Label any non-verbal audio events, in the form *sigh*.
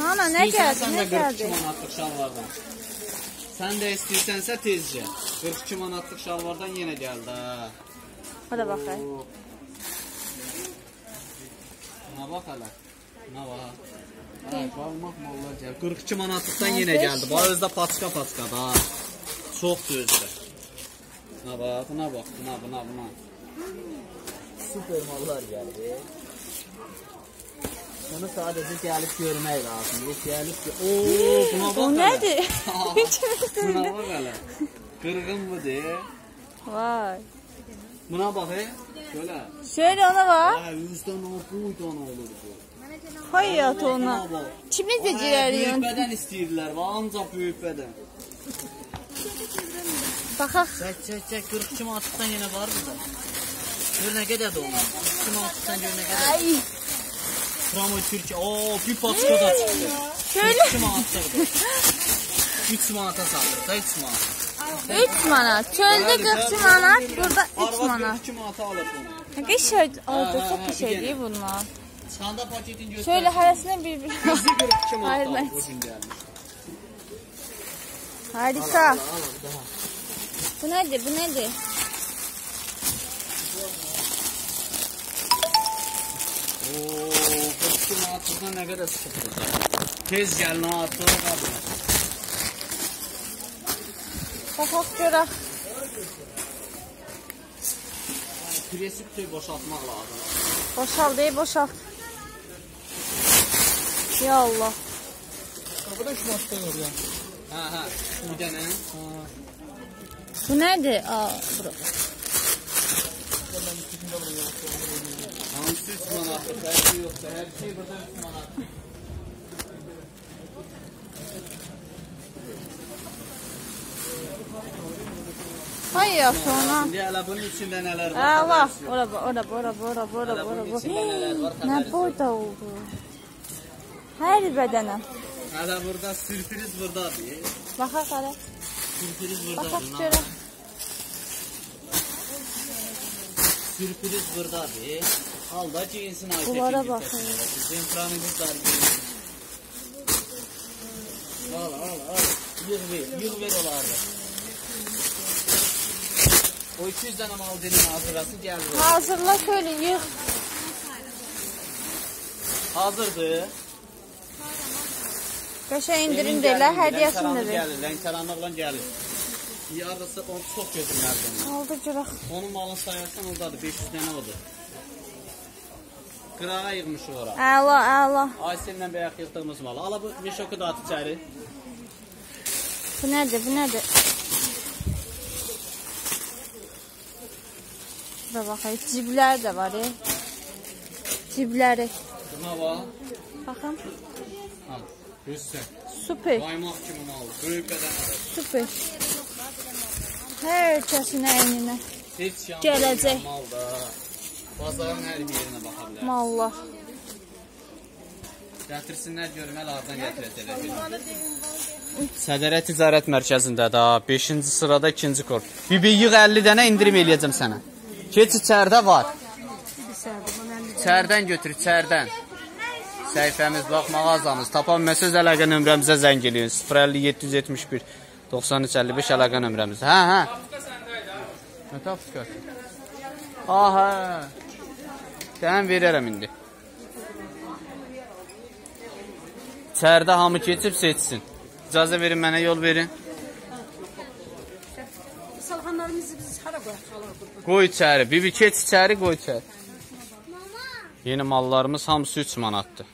Ana ne geldi? Ne geldi? manatlık şalvardan. Sen de istiyorsansa tezce. 42 manatlık şalvardan yine geldi ha. Hadi bakayım. Oo. Buna bak hele. Buna mallar gel. 42 manatlıktan yine geldi. Bak özde paska paska da. Çok düzdü. Buna bak, buna bak, buna, buna, buna. Süper mallar geldi. Bunu sadəcə gəlib görmək lazımdır. Gəlib ki, ooo, buna bax. Hələ. *laughs* *laughs* nədir? Buna bax hələ. Qırğın budur. Vay. Buna bax. Şöyle. Şöyle ona bak. Hə, 100 dənə, bu dənə olur bu. Hayat ona. Kimiz de ciğer Böyük bədən istəyirlər, va, ancaq böyük bədən. Baxaq. Çək, çək, çək, 42 manatlıqdan yenə var burada. Gör nə qədərdir onun. 42 manatlıqdan gör nə qədər. Ay. Tramvay Türkiye. Oo bir patika da çıktı. Şöyle. 3 manat çıktı. 3 manata saldırdı. 3 manat. 3 manat. Çölde 40 manat, burada 3 manat. 2 manata alır bunu. Ne kadar oldu? Çok bir şey değil bunlar. Skanda paketini göster. Şöyle arasına bir bir. Bizi 42 manat aldı bugün gelmiş. Harika. Bu nedir? Bu nedir? Oo altında nə qədər sıxılacaq. Tez gəlin, atlığa qalmır. Baxaq görək. Presib tüy boşaltmaq lazım. Boşal deyil, boşalt. Ya Allah. Kapıda şu başta yor ya. Hə, hə, bir dənə. Bu nədir? Aa, bura. Hamısı 3 manatdır. Şey yoxdur. Hər şey burada 3 manatdır. Hayır sonra. İndi hələ bunun içində nələr var? Allah. xəbərsiz yox. Ora, ora, ora, ora, ora, Hələ ora, bunun ora. içində nələr var? Nə boyda oldu? Hər bədənə. Hələ burada sürpriz burdadır. Baxaq hələ. Sürpriz Baxaq burdadır. görək. Sürpriz burada abi. Al da cinsin aytekin. Bunlara bakın. Bizim framizit var. Al al al. Yığ ver. Yığ ver onları. O 200 tane mal maldinin hazırlası geldi. Hazırla şöyle yığ. Hazırdır. Qəşəng indirim belə, hədiyyəsində də. Gəlir, Lənkəranlıqla gəlir. Yarısı onu çox götürməlidir. Aldı görək. Onun malını sayarsan oradadır, 500 dənə odur. Qırağa yığmışıq ora. Əla, əla. Aysellə bəyək yığdığımız malı. Ala bu bir şoku da at içəri. Bu nədir, bu nədir? Bura baxaq, ciblər də var, e. Cibləri. Buna bax. Baxın, Al. Göstər. super, Qaymaq kimi mal. Böyük bədən alır. super. Hər kəsin əyninə Heç yan Gələcək. mal da. Bazarın hər bir yerinə baxa bilər. mallar. Gətirsinlər görməl hardan gətirəcəklər. Sədərə Ticarət Mərkəzində da 5-ci sırada 2-ci korp. Bibi yığ 50 dənə indirim eləyəcəm sənə. Keç içərdə var. İçərdən götür, içərdən. Səhifəmiz, bax, mağazamız. Tapa bilməsəz əlaqə nömrəmizə zəng eləyin. 050 771 9355 əlaqə nömrəmiz. Hə, hə. Nə tapışqa? Ha, hə. Sən verərəm indi. İçəridə hamı keçib seçsin. İcazə verin mənə yol verin. Salxanlarımızı biz hara qoyaq? Qoy içəri. Bibi keç içəri, qoy içəri. Yeni mallarımız hamısı 3 manatdır.